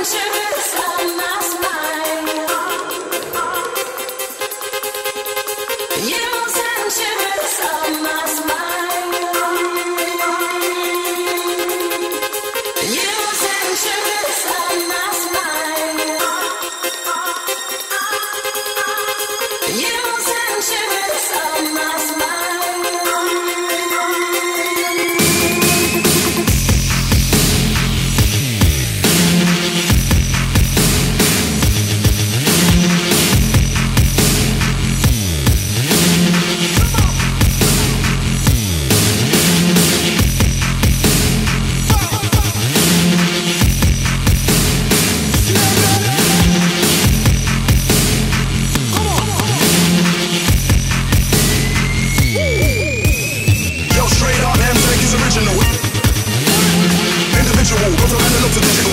You send shivers up my spine. look to